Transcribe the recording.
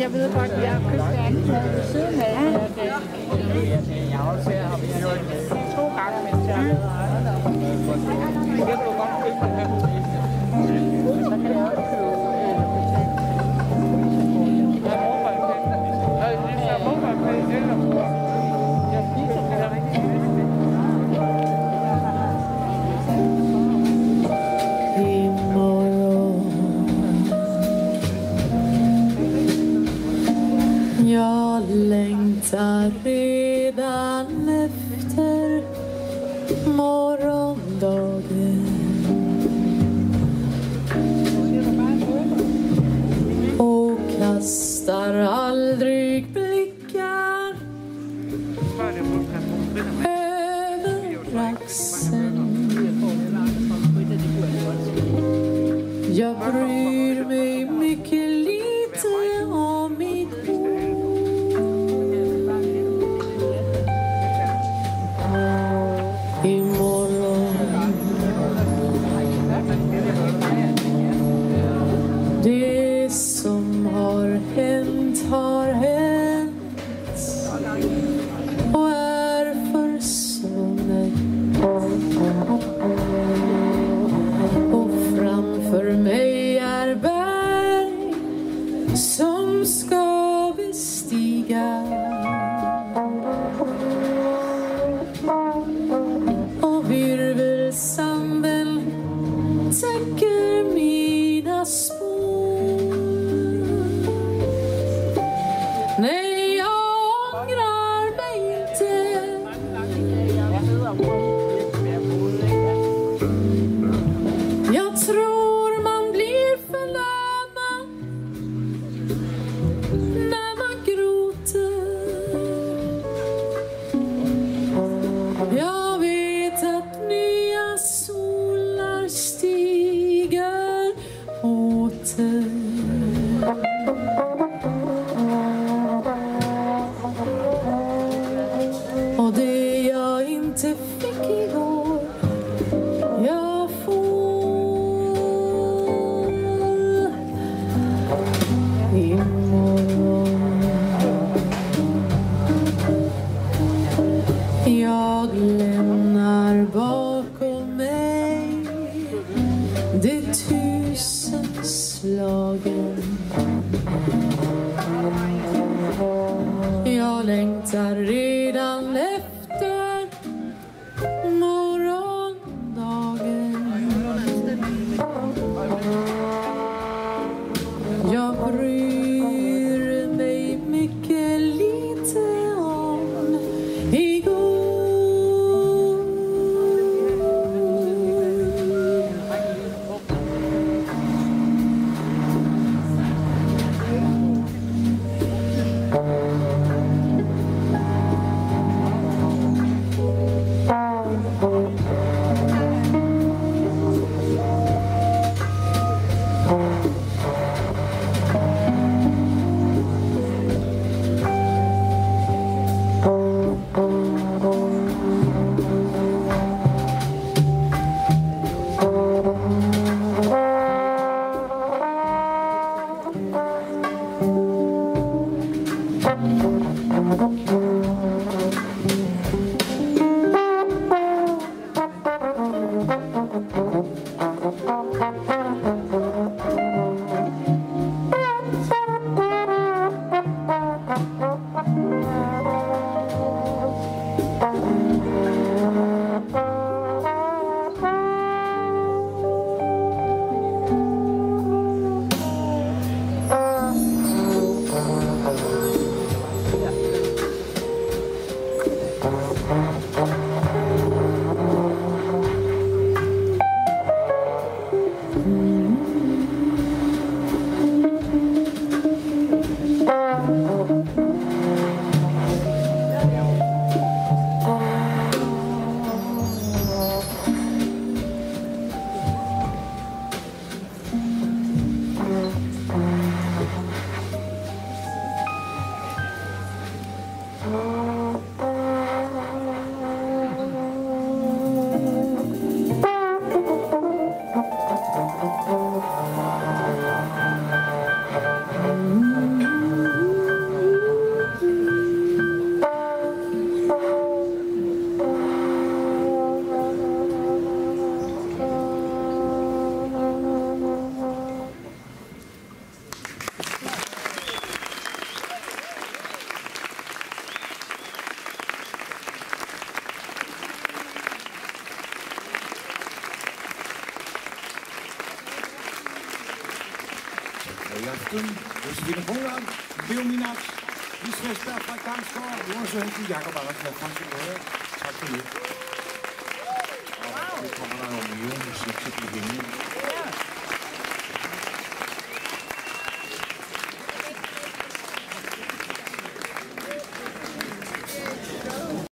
Jeg ved godt, at jeg har købt andet mad ved siden af. Jeg har også to gange, mens jeg har været längtar redan efter morgondagen. Och kastar aldrig blickar över axeln. Jag bryr och är försvunnen Och framför mig är berg som ska Och det jag inte fick igår jag får imorgon. Jag lämnar Jag ja Jakub, die Bola, Wilminax, Lisbeth Afrikaansko, Jongens die Jacob Arendt, Frank Verheur, Schatje Luc. Ik kom er nou om dus ik zit er niet.